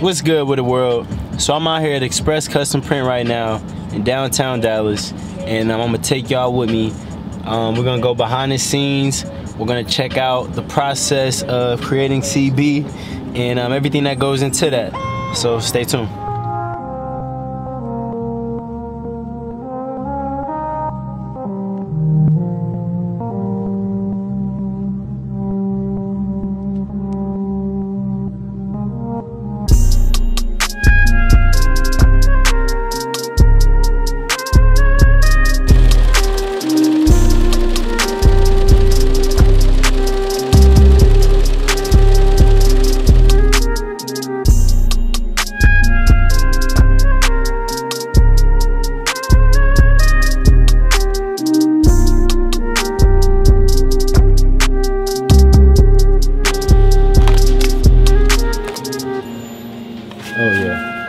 What's good with the world? So I'm out here at Express Custom Print right now in downtown Dallas, and um, I'm gonna take y'all with me. Um, we're gonna go behind the scenes. We're gonna check out the process of creating CB and um, everything that goes into that. So stay tuned. Oh yeah.